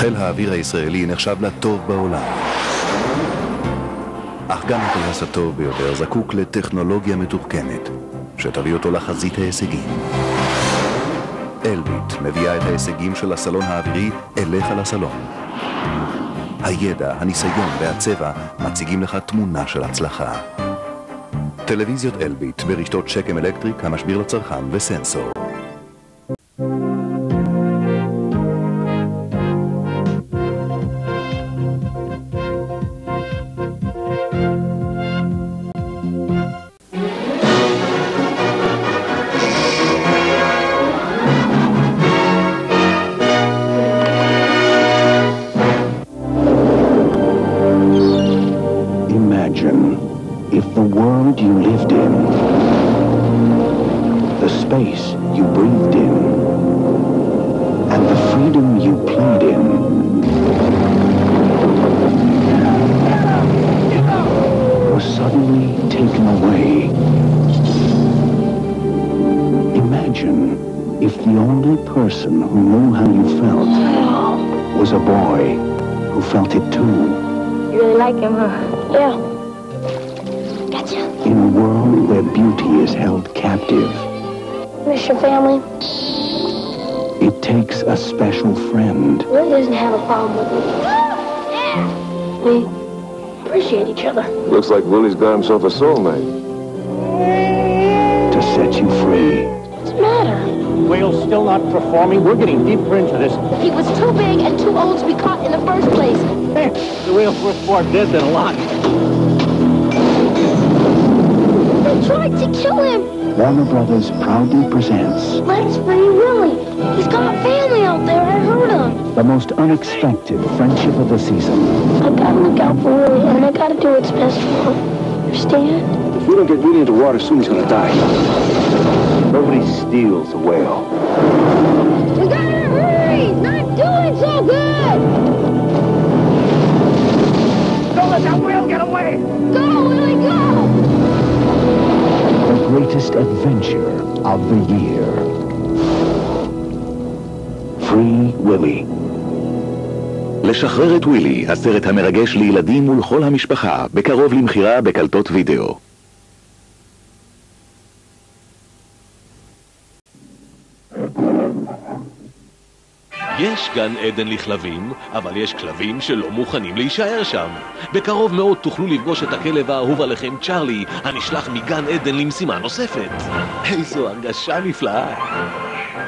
חיל האוויר הישראלי נחשב לטוב בעולם. אך גם הטייס הטוב ביותר זקוק לטכנולוגיה מתוחכמת, שתביא אותו לחזית ההישגים. אלביט מביאה את ההישגים של הסלון האווירי אליך לסלון. הידע, הניסיון והצבע מציגים לך תמונה של הצלחה. טלוויזיות אלביט ברשתות שקם אלקטריק, המשביר לצרכן וסנסור. Space you breathed in, and the freedom you played in were suddenly taken away. Imagine if the only person who knew how you felt was a boy who felt it too. You really like him, huh? Yeah. Gotcha. In a world where beauty is held captive, Miss your family? it takes a special friend Willy doesn't have a problem with me. We appreciate each other. Looks like Willy's got himself a soulmate. to set you free. What's the matter? Whale's still not performing. We're getting deeper into this. He was too big and too old to be caught in the first place. Hey, the whale's worth more dead than alive. They tried to kill him. Warner Brothers proudly presents Let's free Willy. He's got family out there. I heard him. the most unexpected friendship of the season. I gotta look out for Willy, and I gotta do what's best for him. Understand? If we don't get Willy into water soon, he's gonna die. Nobody steals a whale. Adventure of the year. Free Willy. לשחרר את ווילי, הסרט המרגש לילדים ולכל המשפחה, בקרוב למכירה בקלטות וידאו. יש גן עדן לכלבים, אבל יש כלבים שלא מוכנים להישאר שם. בקרוב מאוד תוכלו לפגוש את הכלב האהוב עליכם צ'ארלי, הנשלח מגן עדן למשימה נוספת. איזו הרגשה נפלאה.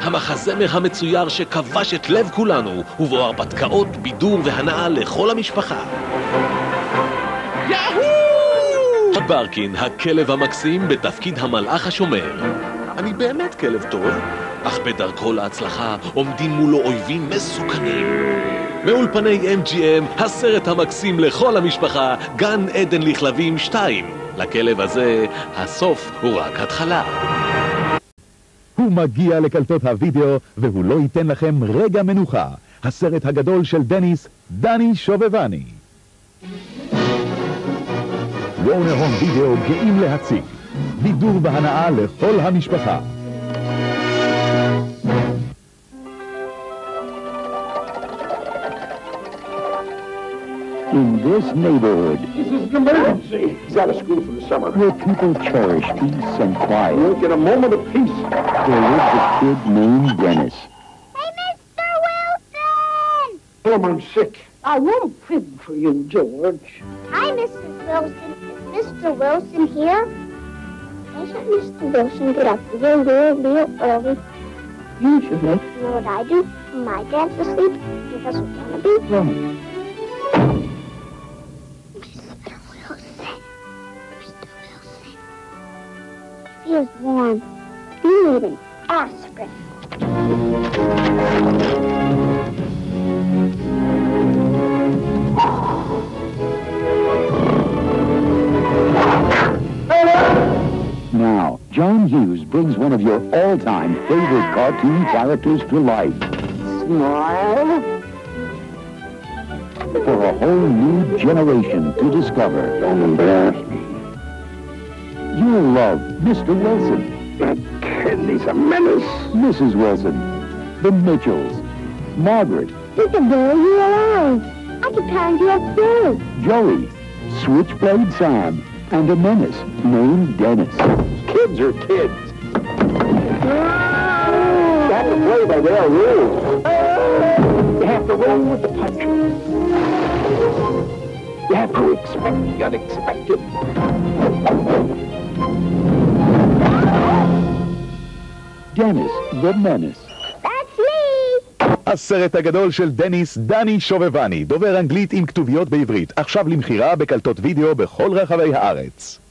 המחזמר המצויר שכבש את לב כולנו, ובו הרפתקאות, בידור והנאה לכל המשפחה. יאהו! ברקין, הכלב המקסים, בתפקיד המלאך השומר. אני באמת כלב טוב, אך בדרכו להצלחה עומדים מולו אויבים מסוכנים. מאולפני MGM, הסרט המקסים לכל המשפחה, גן עדן לכלבים 2. לכלב הזה, הסוף הוא רק התחלה. הוא מגיע לקלטות הוידאו, והוא לא ייתן לכם רגע מנוחה. הסרט הגדול של דניס, דני שובבני. וורנר הום וידאו גאים להציג. בידור בהנאה לכל המשפחה. In this neighborhood, This is an emergency. He's out of school for the summer. where people cherish peace and We quiet, won't get a moment of peace. there lives a kid named Dennis. Hey, Mr. Wilson! Tell him I'm sick. I won't fib for you, George. Hi, Mrs. Wilson. Is Mr. Wilson here? Doesn't Mr. Wilson get up real, real, real early? Usually. You know what I do? My dad's asleep, he doesn't want to be. Well, Mr. Wilson. Mr. Wilson. Feels warm. You need an aspirin. Now, John Hughes brings one of your all-time favorite cartoon characters to life. smile. For a whole new generation to discover. Don't embarrass me. You'll love Mr. Wilson, That kid, he's a menace. Mrs. Wilson, the Mitchells, Margaret, Isabel, you alive. I could turn you up too. Joey, Switchblade Sam, and a menace named Dennis. Kids are kids. You have to play by their rules. You have to roll with the punches. Expect the unexpected. Dennis the Menace. That's me. הסרט הגדול של דניס דני שובבני, דובר אנגלית עם כתוביות בעברית, עכשיו למכירה בקלטות וידאו בכל רחבי הארץ.